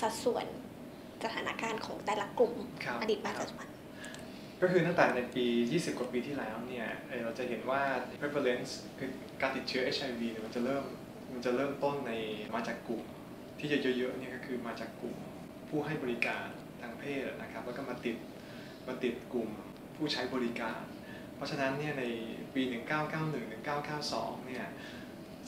สัดส่วนสถานการณ์ของแต่ละกลุ่มครับอดีตปัจจุบันก็คือตั้งแต่ในปี 20 กว่าปีที่แล้วเนี่ยเอ่อเราจะเห็นว่า prevalence คือการติดเชื้อ HIV เนี่ยมันจะเริ่มมันจะเริ่มต้นในมาจากกลุ่ม ที่จะเยอะๆเนี่ยก็คือมาจากกลุ่มผู้ให้บริการทางเพศนะครับ แล้วก็มาติดมาติดกลุ่มผู้ใช้บริการ เพราะฉะนั้นเนี่ยในปี 1991 1992 เนี่ย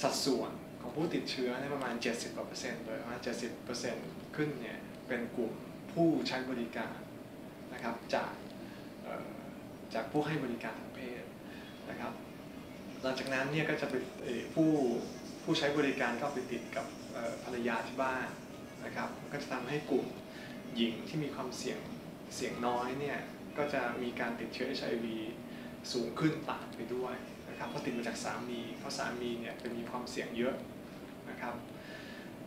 สัดส่วน ของผู้ติดเชื้อเนี่ยประมาณ 70กว่าเปอร์เซ็นต์เลยประมาณ70เปอร์เซ็นต์ขึ้นเนี่ยเป็นกลุ่มผู้ใช้บริการนะครับจากจากผู้ให้บริการทางเพศนะครับ หลังจากนั้นเนี่ยก็จะเป็นผู้ผู้ใช้บริการก็ไปติดกับภรรยาที่บ้านนะครับก็จะทำให้กลุ่มหญิงที่มีความเสี่ยงเสี่ยงน้อยเนี่ยก็จะมีการติดเชื้อ HIV สูงขึ้นตามไปด้วยนะครับเพราะติดมาจากสามีเพราะสามีเนี่ยเป็นมีความเสี่ยงเยอะ นะครับ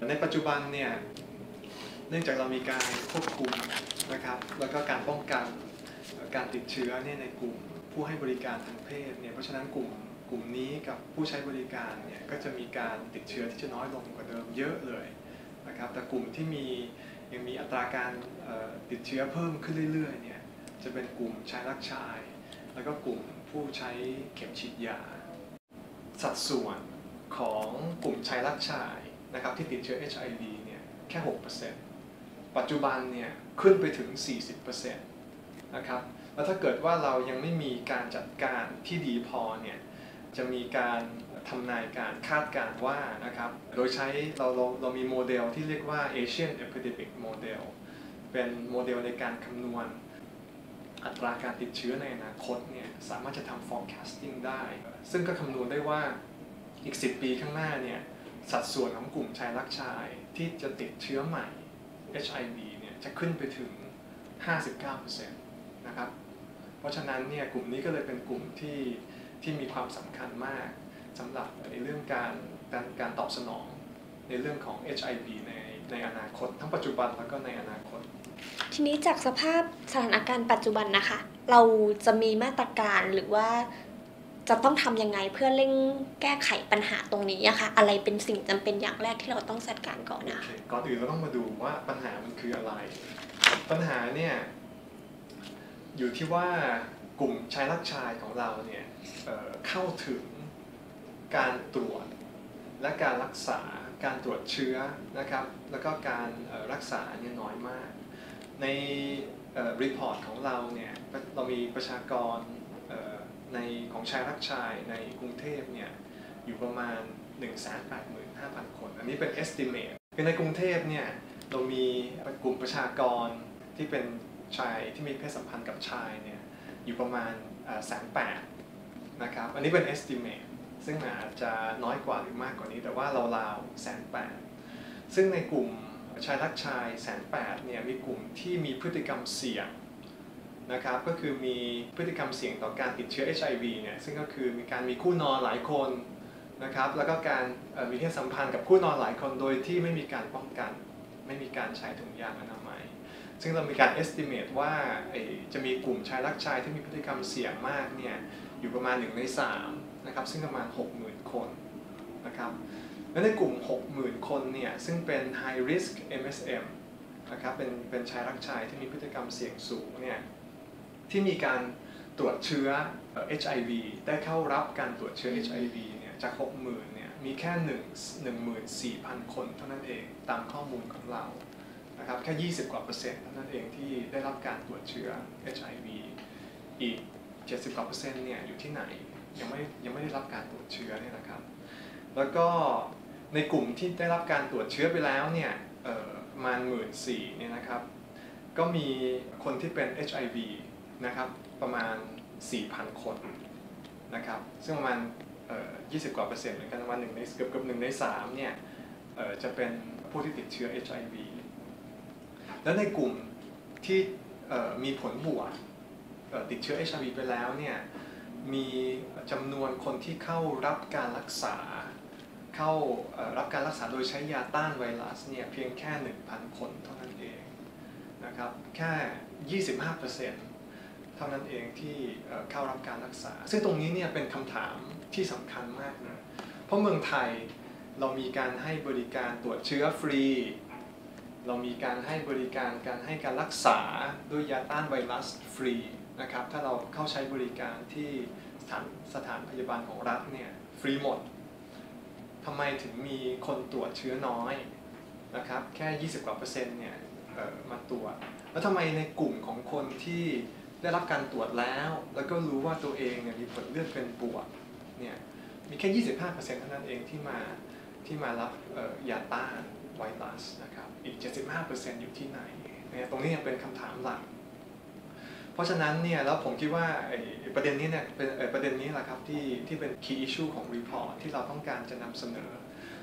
ในปัจจุบันเนี่ย เนื่องจากเรามีการควบคุมนะครับ แล้วก็การป้องกันการติดเชื้อเนี่ยในกลุ่มผู้ให้บริการทางเพศเนี่ย เพราะฉะนั้นกลุ่มกลุ่มนี้กับผู้ใช้บริการเนี่ยก็จะมีการติดเชื้อที่จะน้อยลงกว่าเดิมเยอะเลยนะครับ แต่กลุ่มที่มียังมีอัตราการติดเชื้อเพิ่มขึ้นเรื่อยๆเนี่ยจะเป็นกลุ่มชายรักชาย แล้วก็กลุ่มผู้ใช้เข็มฉีดยา สัดส่วน ของกลุ่มชายรักชายนะครับที่ติดเชื้อ HIV เนี่ยแค่ 6%ปัจจุบันเนี่ยขึ้นไปถึง 40%นะครับแล้วถ้าเกิดว่าเรายังไม่มีการจัดการที่ดีพอเนี่ยจะมีการทำนายการคาดการณ์ว่านะครับโดยใช้เราเราเรามีโมเดลที่เรียกว่า Asian Epidemic Model เป็นโมเดลในการคำนวณอัตราการติดเชื้อในอนาคตเนี่ยสามารถจะทำ forecasting ได้ ซึ่งก็คำนวณได้ว่า อีก 10 ปีข้างหน้าเนี่ยสัดส่วนของกลุ่มชายรักชายที่จะติดเชื้อใหม่ HIV เนี่ยจะขึ้นไปถึง 59%นะครับ เพราะฉะนั้นเนี่ยกลุ่มนี้ก็เลยเป็นกลุ่มที่ที่มีความสำคัญมากสำหรับในเรื่องการการการตอบสนองในเรื่องของ HIV ในในอนาคต ทั้งปัจจุบันแล้วก็ในอนาคต ทีนี้จากสภาพสถานการณ์ปัจจุบันนะคะ เราจะมีมาตรการหรือว่า จะต้องทำยังไงเพื่อเร่งแก้ไขปัญหาตรงนี้อะคะอะไรเป็นสิ่งจำเป็นอย่างแรกที่เราต้องจัดการก่อนนะก่อนอื่นเราต้องมาดูว่าปัญหามันคืออะไร ปัญหาเนี่ยอยู่ที่ว่ากลุ่มชายรักชายของเราเนี่ยเเข้าถึงการตรวจและการรักษาการตรวจเชื้อนะครับ แล้วก็การรักษาเนี่ยน้อยมาก ในรีพอร์ตของเราเนี่ยเรามีประชากร ในของชายรักชายในกรุงเทพเนี่ยอยู่ประมาณ 185,000 คน อันนี้เป็น estimate คือในกรุงเทพเนี่ยเรามีกลุ่มประชากรที่เป็นชายที่มีเพศสัมพันธ์กับชายเนี่ยอยู่ประมาณแสนแปดนะครับอันนี้เป็น estimate ซึ่งอาจจะน้อยกว่าหรือมากกว่านี้ แต่ว่าเราราวแสนแปดซึ่งในกลุ่มชายรักชายแสนแปดเนี่ยมีกลุ่มที่มีพฤติกรรมเสี่ยง นะครับก็คือมีพฤติกรรมเสี่ยงต่อการติดเชื้อ HIV เนี่ยซึ่งก็คือมีการมีคู่นอนหลายคนนะครับแล้วก็การมีเพศสัมพันธ์กับคู่นอนหลายคนโดยที่ไม่มีการป้องกัน ไม่มีการใช้ถุงยางอนามัย ซึ่งเรามีการ estimate ว่าจะมีกลุ่มชายรักชายที่มีพฤติกรรมเสี่ยงมากเนี่ยอยู่ประมาณ1ใน3นะครับซึ่งประมาณ 60,000 คนนะครับและในกลุ่ม 60,000 คนเนี่ยซึ่งเป็น high risk MSM นะครับเป็นเป็นชายรักชายที่มีพฤติกรรมเสี่ยงสูงเนี่ย ที่มีการตรวจเชื้อ HIV ได้เข้ารับการตรวจเชื้อ HIV เนี่ยจาก 60,000เนี่ยมีแค่ 1 14,000 คนเท่านั้นเองตามข้อมูลของเรานะครับแค่ 20 กว่าเปอร์เซ็นต์เท่านั้นเองที่ได้รับการตรวจเชื้อ HIV อีก 70 กว่าเปอร์เซ็นต์เนี่ยอยู่ที่ไหนยังไม่ยังไม่ได้รับการตรวจเชื้อเนี่ยนะครับ แล้วก็ในกลุ่มที่ได้รับการตรวจเชื้อไปแล้วเนี่ยเอ่อประมาณหมื่นสี่เนี่ยนะครับ ก็มีคนที่เป็น HIV นะครับประมาณ 4,000 คนนะครับซึ่งประมาณเอ่อ20 กว่าเปอร์เซ็นต์เหมือนกันประมาณหนึ่งในเกือบเกือบหนึ่งในสามเนี่ยจะเป็นผู้ที่ติดเชื้อ HIV แล้วในกลุ่มที่มีผลบวกติดเชื้อ HIV ไปแล้วเนี่ยมีจำนวนคนที่เข้ารับการรักษา เข้ารับการรักษาโดยใช้ยาต้านไวรัสเนี่ยเพียงแค่ 1,000 คนเท่านั้นเองนะครับแค่ 25% เท่านั้นเองที่เข้ารับการรักษา ซึ่งตรงนี้เนี่ยเป็นคำถามที่สำคัญมากนะเพราะเมืองไทยเรามีการให้บริการตรวจเชื้อฟรี เรามีการให้บริการการให้การรักษาด้วยยาต้านไวรัสฟรีนะครับถ้าเราเข้าใช้บริการที่สถานสถานพยาบาลของรัฐเนี่ยฟรีหมดทำไมถึงมีคนตรวจเชื้อน้อยนะครับแค่ 20กว่าเปอร์เซ็นต์เนี่ยมาตรวจ แล้วทำไมในกลุ่มของคนที่ ได้รับการตรวจแล้ว แล้วก็รู้ว่าตัวเองเนี่ยมีผลเลือดเป็นบวกเนี่ยมีแค่ 25%เท่านั้นเองที่มาที่มารับยาต้านไวรัสนะครับอีก 75%อยู่ที่ไหนเนี่ยตรงนี้ยังเป็นคำถามหลัก เพราะฉะนั้นเนี่ยแล้วผมคิดว่าประเด็นนี้เนี่ยเป็นประเด็นนี้แหละครับที่ที่เป็น key issue ของ report ที่เราต้องการจะนำเสนอ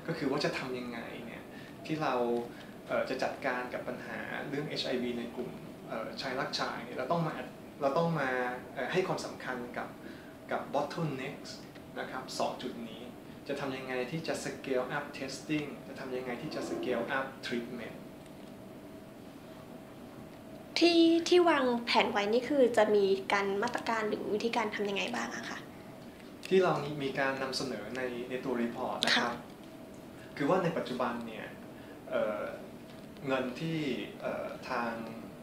ก็คือว่าจะทำยังไงเนี่ยที่เราจะจัดการกับปัญหาเรื่อง HIV ในกลุ่มชายรักชายเราต้องมา เราต้องมาเอ่อให้ความสำคัญกับกับ bottlenecks นะครับสองจุดนี้ จะทำยังไงที่จะ scale up testing จะทำยังไงที่จะ scale up treatment ที่ที่วางแผนไว้นี่คือจะมีการมาตรการหรือวิธีการทำยังไงบ้างอะคะที่เรามีการนำเสนอในในตัวรีพอร์ตนะครับ คือว่าในปัจจุบันเนี่ยเอ่อเงินที่เอ่อทาง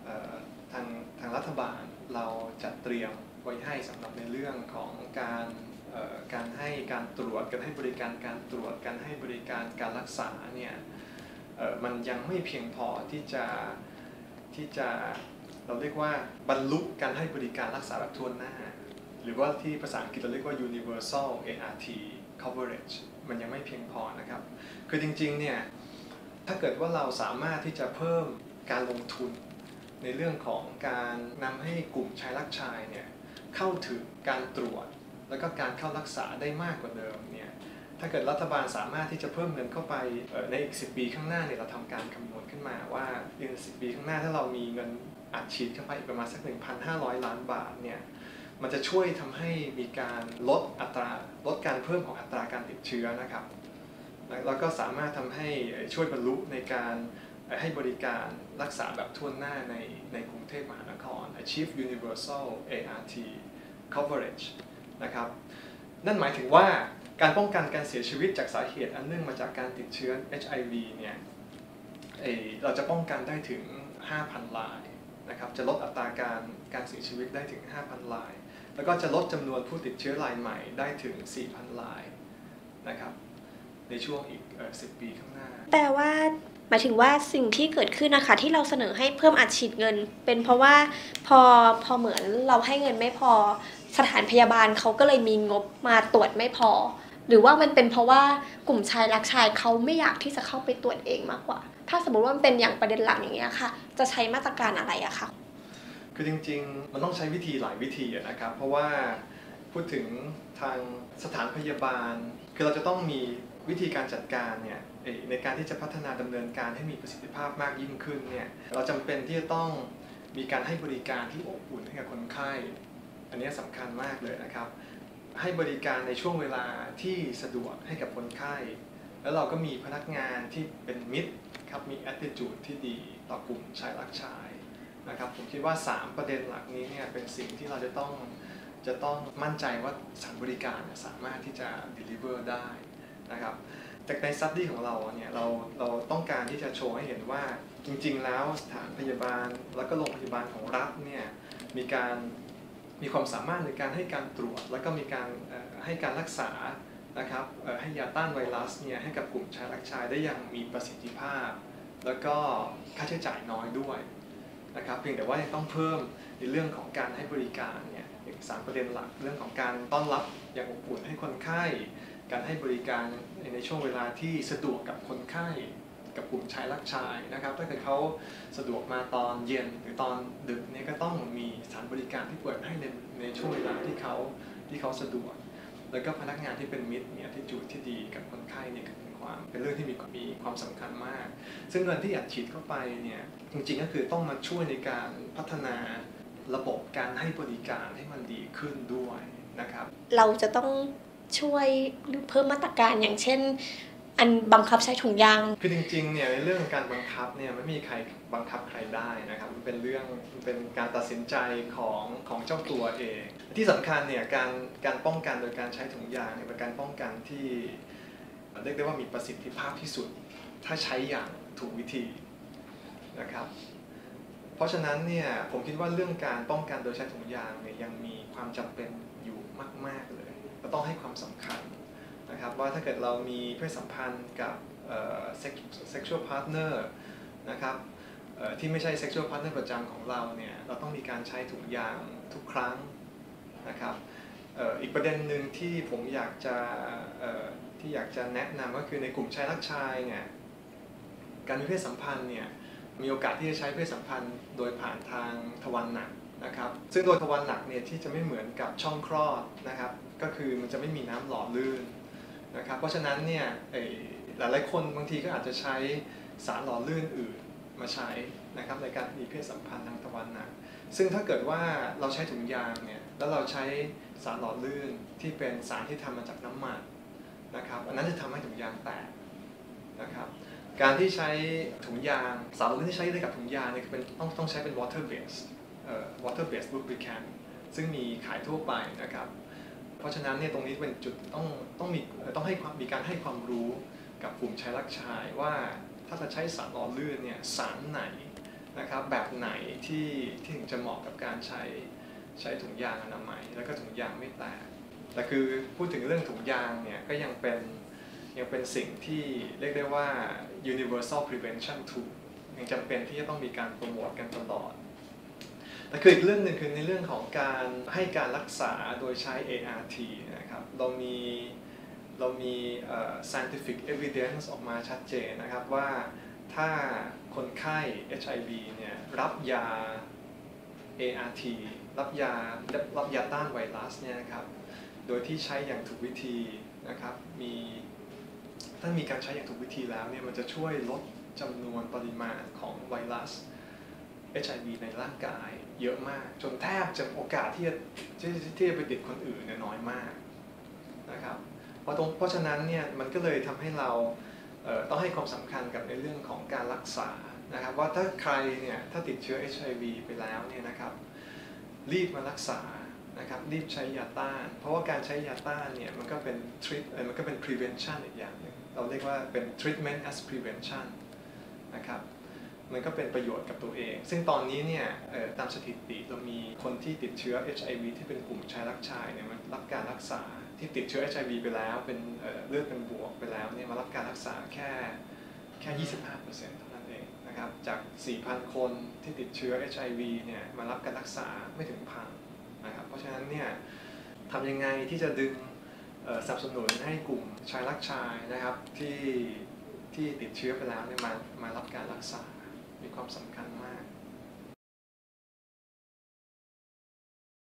เอ่อทางทางรัฐบาล เราจัดเตรียมไว้ให้สำหรับในเรื่องของการการให้การตรวจการให้บริการการตรวจการให้บริการการรักษาเนี่ยมันยังไม่เพียงพอที่จะที่จะเราเรียกว่าบรรลุการให้บริการรักษาแบบทั่วหน้า หรือว่าที่ภาษาอังกฤษเราเรียกว่า universal ART coverage มันยังไม่เพียงพอนะครับ คือจริงๆเนี่ยถ้าเกิดว่าเราสามารถที่จะเพิ่มการลงทุน ในเรื่องของการนำให้กลุ่มชายรักชายเนี่ยเข้าถึงการตรวจ แล้วก็การเข้ารักษาได้มากกว่าเดิมเนี่ยถ้าเกิดรัฐบาลสามารถที่จะเพิ่มเงินเข้าไปในอีก 10 ปีข้างหน้าเนี่ยเราทำการคำนวณขึ้นมาว่าใน10ปีข้างหน้าถ้าเรามีเงินอัดฉีดเข้าไปอีกประมาณสัก 1,500 ล้านบาทเนี่ยมันจะช่วยทำให้มีการลดอัตราลดการเพิ่มของอัตราการติดเชื้อนะครับ แล้วก็สามารถทำให้ช่วยบรรลุในการ ให้บริการรักษาแบบทั่วหน้าในในกรุงเทพมหานคร Achieve Universal ART Coverage นะครับ นั่นหมายถึงว่าการป้องกันการเสียชีวิตจากสาเหตุอันเนื่องมาจากการติดเชื้อ HIV เนี่ยเราจะป้องกันได้ถึง 5,000รายนะครับ จะลดอัตราการการเสียชีวิตได้ถึง 5,000ราย แล้วก็จะลดจำนวนผู้ติดเชื้อรายใหม่ได้ถึง 4,000รายนะครับ ในช่วงอีก 10 ปีข้างหน้าแปลว่า หมายถึงว่าสิ่งที่เกิดขึ้นนะคะ ที่เราเสนอให้เพิ่มอัดฉีดเงิน เป็นเพราะว่าพอพอเหมือนเราให้เงินไม่พอสถานพยาบาลเขาก็เลยมีงบมาตรวจไม่พอ หรือว่ามันเป็นเพราะว่ากลุ่มชายรักชายเขาไม่อยากที่จะเข้าไปตรวจเองมากกว่า ถ้าสมมติว่ามันเป็นอย่างประเด็นหลักอย่างเงี้ยค่ะ จะใช้มาตรการอะไรอะคะคือจริงๆ มันต้องใช้วิธีหลายวิธีนะครับ เพราะว่า พูดถึงทางสถานพยาบาล คือเราจะต้องมีวิธีการจัดการเนี่ยในการที่จะพัฒนาดำเนินการให้มีประสิทธิภาพมากยิ่งขึ้นเนี่ยเราจำเป็นที่จะต้องมีการให้บริการที่อบอุ่นให้กับคนไข้ อันนี้สำคัญมากเลยนะครับ ให้บริการในช่วงเวลาที่สะดวกให้กับคนไข้ แล้วเราก็มีพนักงานที่เป็นมิตรครับมี attitude ที่ดีต่อกลุ่มชายรักชายนะครับผมคิดว่า 3 ประเด็นหลักนี้เนี่ยเป็นสิ่งที่เราจะต้อง จะต้องมั่นใจว่าสถานบริการสามารถที่จะ deliver ได้นะครับจากใน study ของเราเนี่ยเราเราต้องการที่จะโชว์ให้เห็นว่าจริง ๆ แล้วสถานพยาบาล แล้วก็โรงพยาบาลของรัฐเนี่ยมีการมีความสามารถในการให้การตรวจ แล้วก็มีการให้การรักษานะครับให้ยาต้านไวรัสเนี่ยให้กับกลุ่มชายรักชายได้อย่างมีประสิทธิภาพ แล้วก็ค่าใช้จ่ายน้อยด้วยนะครับเพียงแต่ว่ายังต้องเพิ่ม ในเรื่องของการให้บริการเนี่ยอีกสามประเด็นหลักเรื่องของการต้อนรับอย่างอบอุ่นให้คนไข้ การให้บริการในช่วงเวลาที่สะดวกกับคนไข้กับกลุ่มชายรักชายนะครับ ถ้าเกิดเขาสะดวกมาตอนเย็นหรือตอนดึกเนี่ยก็ต้องมีสถานบริการที่เปิดให้ในในช่วงเวลาที่เขาที่เขาสะดวก แล้วก็พนักงานที่เป็นมิตรเนี่ยที่จูดที่ดีกับคนไข้เนี่ยเป็นความเป็นเรื่องที่มีมีความสำคัญมาก ซึ่งเงินที่อัดฉีดเข้าไปเนี่ยจริงๆก็คือต้องมาช่วยในการพัฒนา ระบบการให้บริการให้มันดีขึ้นด้วยนะครับ เราจะต้องช่วยหรือเพิ่มมาตรการอย่างเช่น อันบังคับใช้ถุงยาง คือจริงๆเนี่ยในเรื่องของการบังคับเนี่ยไม่มีใครบังคับใครได้นะครับมันเป็นเรื่องมันเป็นการตัดสินใจของของเจ้าตัวเอง ที่สำคัญเนี่ยการการป้องกันโดยการใช้ถุงยางเนี่ยเป็นการป้องกันที่เรียกได้ว่ามีประสิทธิภาพที่สุด ถ้าใช้อย่างถูกวิธีนะครับ เพราะฉะนั้นเนี่ยผมคิดว่าเรื่องการป้องกันโดยใช้ถุงยางเนี่ยยังมีความจำเป็นอยู่มาก ๆเลยก็ต้องให้ความสำคัญนะครับว่าถ้าเกิดเรามีเพศสัมพันธ์กับเอ่อ sex- sexual partner นะครับที่ไม่ใช่ sexual partner ประจำของเราเนี่ยเราต้องมีการใช้ถุงยางทุกครั้งนะครับอีกประเด็นหนึ่งที่ผมอยากจะที่อยากจะแนะนำก็คือในกลุ่มชายรักชายเนี่ยการมีเพศสัมพันธ์เนี่ย มีโอกาสที่จะใช้เพศสัมพันธ์โดยผ่านทางทวารหนักนะครับ ซึ่งโดยทวารหนักเนี่ยที่จะไม่เหมือนกับช่องคลอดนะครับ ก็คือมันจะไม่มีน้ำหล่อลื่นนะครับ เพราะฉะนั้นเนี่ยเอ่อหลายคนบางทีก็อาจจะใช้สารหล่อลื่นอื่นมาใช้นะครับในการมีเพศสัมพันธ์ทางทวารหนัก ซึ่งถ้าเกิดว่าเราใช้ถุงยางเนี่ยแล้วเราใช้สารหล่อลื่นที่เป็นสารที่ทำมาจากน้ำมันนะครับ อันนั้นจะทำให้ถุงยางแตกนะครับ การที่ใช้ถุงยางสารลื่นที่ใช้ได้กับถุงยางเนี่ยเป็นต้องต้องใช้เป็น water based water based lubricant ซึ่งมีขายทั่วไปนะครับ เพราะฉะนั้นเนี่ยตรงนี้เป็นจุดต้องต้องมีต้องให้ความมีการให้ความรู้กับกลุ่มชายรักชายว่าถ้าจะใช้สารหล่อลื่นเนี่ยสารไหนนะครับแบบไหนที่ที่ถึงจะเหมาะกับการใช้ใช้ถุงยางอนามัยแล้วก็ถุงยางไม่แตกแต่คือพูดถึงเรื่องถุงยางเนี่ยก็ยังเป็น ยังเป็นสิ่งที่เรียกได้ว่า universal prevention tool ยังจำเป็นที่จะต้องมีการโปรโมทกันตลอด แต่คืออีกเรื่องหนึ่งคือในเรื่องของการให้การรักษาโดยใช้ ART นะครับ เรามีเรามี scientific evidence ออกมาชัดเจนนะครับว่าถ้าคนไข้ HIV เนี่ยรับยา ART รับยารับยาต้านไวรัสเนี่ยนะครับ โดยที่ใช้อย่างถูกวิธีนะครับ มี ถ้ามีการใช้อย่างถูกวิธีแล้วเนี่ยมันจะช่วยลดจำนวนปริมาณของไวรัส HIV ในร่างกายเยอะมาก จนแทบจะโอกาสที่จะที่จะไปติดคนอื่นเนี่ยน้อยมากนะครับเพราะตรงเพราะฉะนั้นเนี่ยมันก็เลยทำให้เราเต้องให้ความสำคัญกับในเรื่องของการรักษานะครับว่าถ้าใครเนี่ยถ้าติดเชื้อ HIV ไปแล้วเนี่ยนะครับรีบมารักษา นะครับรีบใช้ยาต้าน เพราะว่าการใช้ยาต้านเนี่ยมันก็เป็น treat มันก็เป็น prevention อีกอย่างหนึ่งเราเรียกว่าเป็น treatment as prevention นะครับมันก็เป็นประโยชน์กับตัวเอง ซึ่งตอนนี้เนี่ยตามสถิติเรามีคนที่ติดเชื้อ HIV ที่เป็นกลุ่มชายรักชายเนี่ยมันรับการรักษาที่ติดเชื้อ HIV ไปแล้วเป็นเลือดเป็นบวกไปแล้วเนี่ยมารับการรักษาแค่แค่ 25%เท่านั้นเองนะครับจาก 4,000 คนที่ติดเชื้อ HIV เนี่ยมารับการรักษาไม่ถึงพัน รับเพราะฉะนั้นเนี่ยทำยังไงที่จะดึงสนับสนุนให้กลุ่มชายรักชายนะครับที่ที่ติดเชื้อไปแล้วเนี่ยมามารับการรักษา มีความสำคัญมาก